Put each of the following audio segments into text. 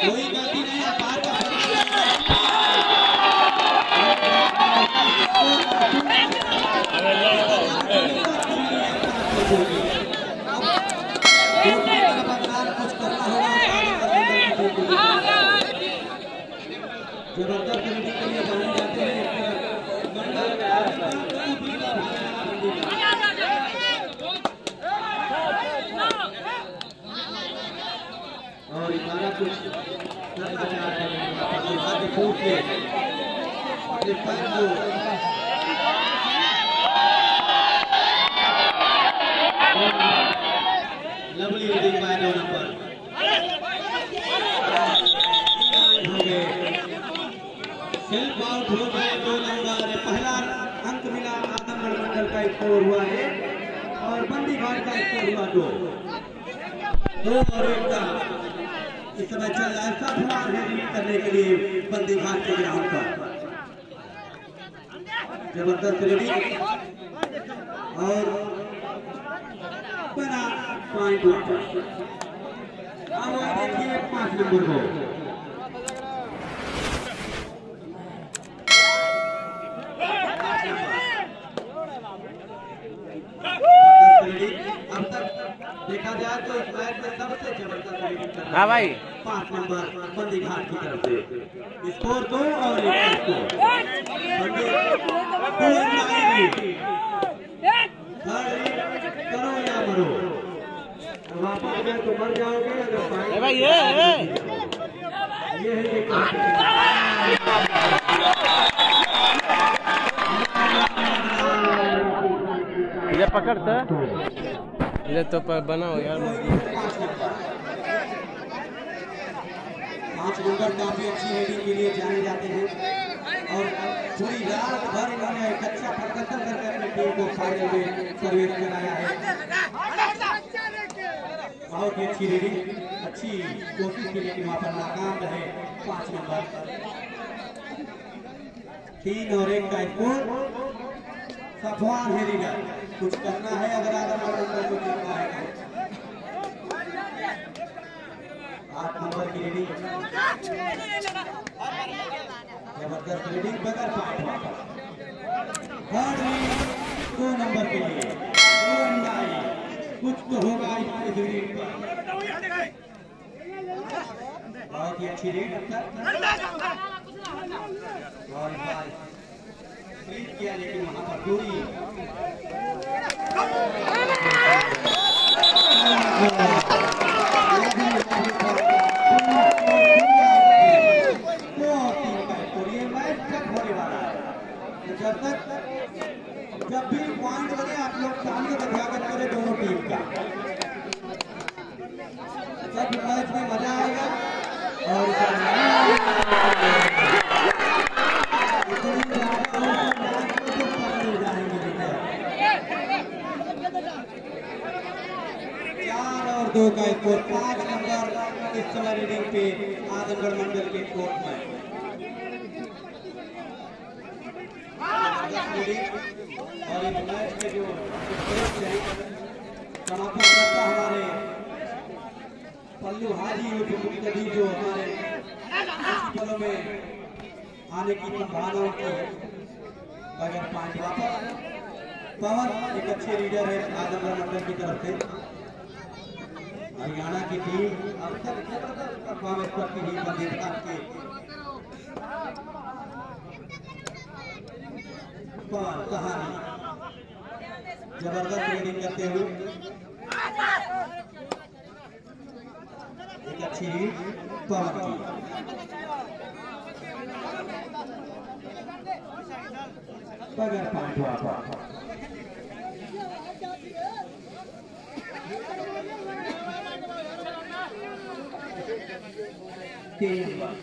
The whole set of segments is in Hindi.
कोई गलती नहीं है ज़बरदस्त कमेटी के लिए जाने जाते इशारा कुछ करना चाहते हैं हाथ फूट के। लवली रीडिंग बाय दो नंबर हो गए सेल्फ आउट हो गए दो नंबर। पहला अंक मिला आदमगढ़ मंडल का स्कोर हुआ है और बंदी घाट का स्कोर हुआ दो। दो और एक का इस समय चल रहा है सवाल करने के लिए बंदी घाट के ग्राउंड पर। ज़बरदस्त रेडी। और बना पॉइंट अब देखिए पाँच नंबर को अब तक देखा जाए तो इस मैच में सबसे ज़बरदस्त हाँ भाई। पाँच नंबर बंदी घाट की तरफ़ से। स्कोर दो और एक करो या मरो। वापस गए तो मर जाओगे अगर भाई ये ये है ये competition। ये पकड़ तो ये तो प- बनाओ यार। पाँच नंबर काफ़ी अच्छी रेडिंग के लिए जाने जाते हैं। और पूरी रात भर इन्होंने कच्चा प्रदर्शन करके अपनी टीम को फाइनल में प्रवेश कराया है। बहुत ही अच्छी रेडिंग अच्छी कोशिश की लेकिन वहाँ पर नाकाम रहे पाँच नंबर। तीन और एक का स्कोर सफवान है लीडर कुछ करना है अगर आदम नंबर को जीतना है। आठ नंबर की रेडिंग ज़बरदस्त रेडिंग बगैर थर्ड दो नंबर के लिए। दो अंदाई कुछ तो होगा इस रेडिंग पर। बहुत ही अच्छी रेड और इस किया लेकिन वहाँ पर दूरी दो और तीन का स्कोर ये मैच जब होने वाला है तो जब तक जब भी पॉइंट बने आप लोग सामने का स्वागत करें दोनों टीम का जब मैच में मज़ा आएगा और इतनी ज़्यादा मैच में तो पकड़े जाएँगे बेटा। चार और दो का स्कोर पाँच नंबर इस समय रीडिंग पे आजमगढ़ मंडल के कोर्ट में और मैच में जो समापन करता हमारे पल्लू हाजी जो हमारे पलों में आने की संभावनाओं की अगर पाँच वापस, पवन एक अच्छे लीडर है आजमगढ़ मंडल की तरफ़ से। हरियाणा की टीम अब तक ज़बरदस्त परफॉर्मेंस करती हुई के पर कहानी। ज़बरदस्त रीडिंग करते हुए। एक अच्छी रीड बगैर पॉइंट बार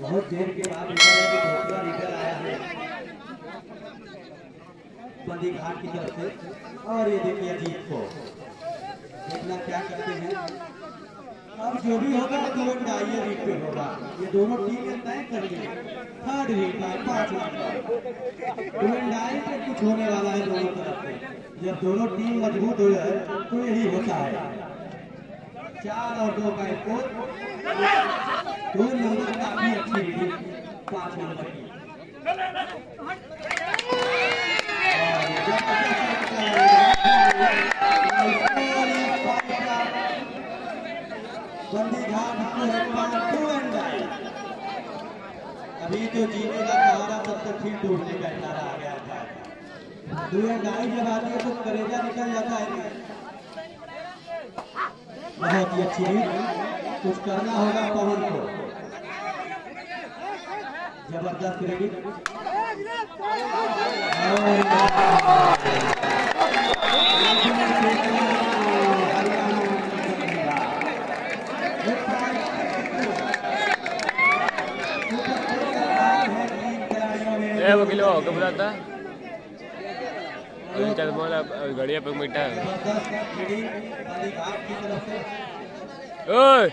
बहुत देर के बाद ढोकला निकल आया है। बंदी घाट की तरफ़ से। और ये देखिए अजीत को। देखना क्या करते हैं। अब जो भी होगा दो ढाई वीक पे होगा। ये दोनों टीमें तय कर ली। थर्ड वीक है पाँच नंबर दो ढाई पे कुछ होने वाला है दोनों तरफ़ से। जब दोनों टीम मज़बूत हो जाए तो यही होता है। चार और दो का स्कोर दो नंबर काफ़ी अच्छी रीडिंग पाँच नंबर की। अभी तो जीने का सहारा तब तक फिर टूटने का इशारा आ गया था। दो ढाई जब आती है तो करेजा निकल जाता है। बहुत ही अच्छी रीड कुछ करना होगा पवन को। ज़बरदस्त ए वो किलो हो कब था गड़िया पे ओए!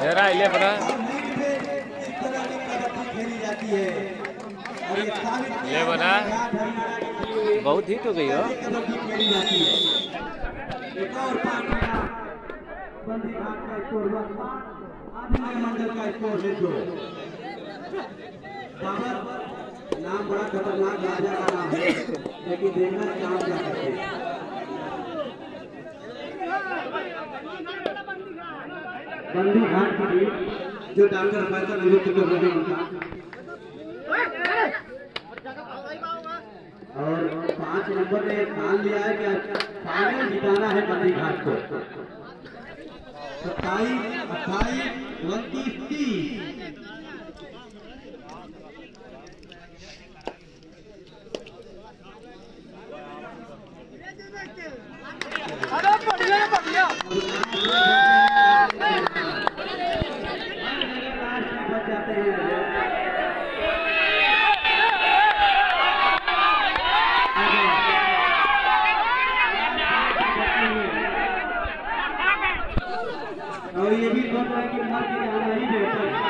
तेरा इले ले बना बहुत हिट हो गई हो। का स्कोर नाम बड़ा खतरनाक राजा का नाम है। लेकिन देखना काम क्या करते बंदी घाट की टीम जो डॉक्टर फैसल नियुक्त कर रहे हैं उनका। और पाँच नंबर ने ठान लिया है कि फाइनल जिताना है बंदी घाट को। सत्ताईस, अट्ठाईस, उनतीस, तीस बच जाते हैं और ये भी सोच रहा है कि मर के जाना ही बेहतर है।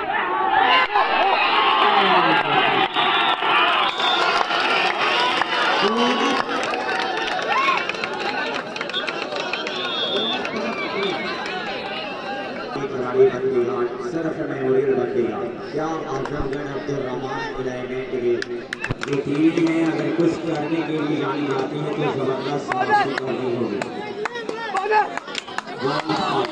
सिर्फ़ मेमोरियल बनेगा क्या आजमगढ़ अब्दुल रहमान क्लाइमेट के ये टीम में अगर कुछ करने के लिए जानी जाती है तो ज़बरदस्त होगी।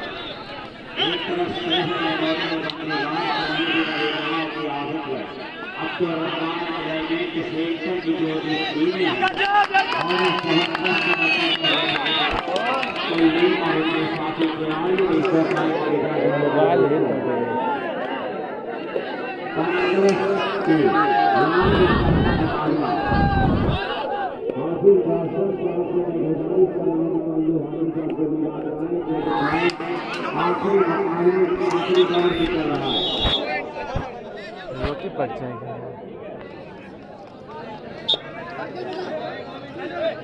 एक तरफ़ सिर्फ़ मेमोरियल बनेगा की आदत है अब तो रमज़ान क्लाइमेट के सेक्शन की जो टीमें हैं और इस कोई हमारे साथी खिलाड़ी इस बार तो कांग्रेस के नाम हाफिज बादशाह साहब भी के आखिरी आखिरी दौर की कर रहा है। रोटी पड़ जाएगा।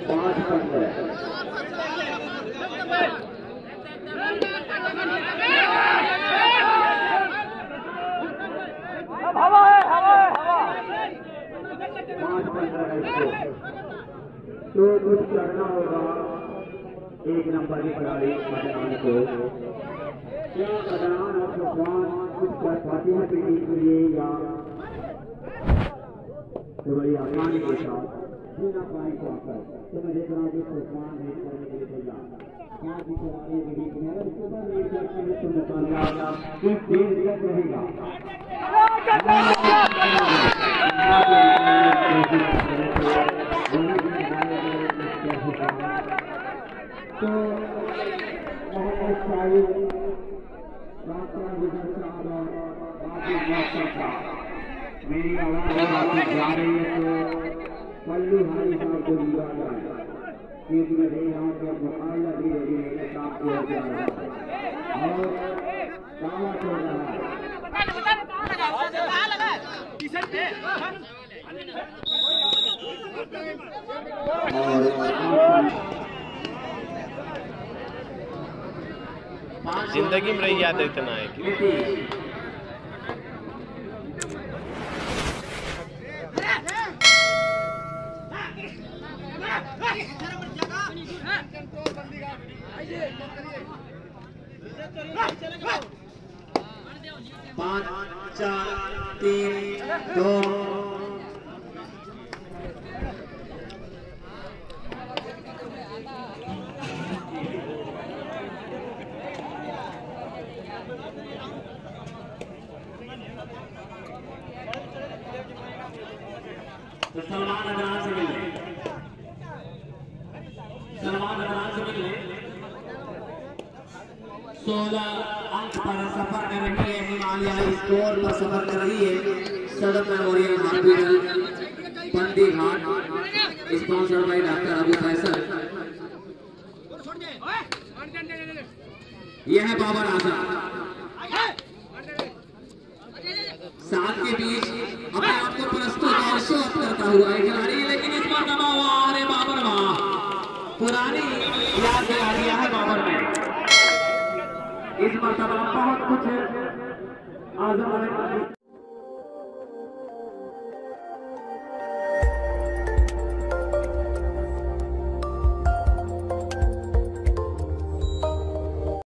पाँच पंद्रह पाँच पंद्रह तो कुछ करना होगा। एक नंबर की खिलाड़ी मैदान को। क्या और तूफ़ान कुछ कर पाते हैं पीटी के लिए या तो बड़ी आसानी के साथ बिना पानी को आकर तो मैं देख रहा हूँ कि तूफ़ान लीड करने के लिए तैयार क्या की खिलाड़ी मेरी मेहनत के बाद लीड करते हैं तो मुकाबला कुछ देर तक रहेगा। क्योंकि मेरे यहाँ मुकाबला हो जा रहा है और चल रहा है और ज़िंदगी में रही याद इतना है कि पाँच चार तीन दो तो सलमान अदनान से मिल लें सलमान अदनान से मिल लें सोलह अंक पर सफ़र कर रही है हिमालय स्कोर पर सफ़र कर रही है सदर मेमोरियल हॉस्पिटल बंदी घाट sponsored by doctor Abu Faisal यह है बाबर आज़म सात के बीच अपने आप को प्रस्तुत और शो करता हुआ खिलाड़ी लेकिन इस बार दबा हुआ अरे बाबर वाह पुरानी याद दिला दिया है बाबर ने इस मरतबा बहुत कुछ आज़म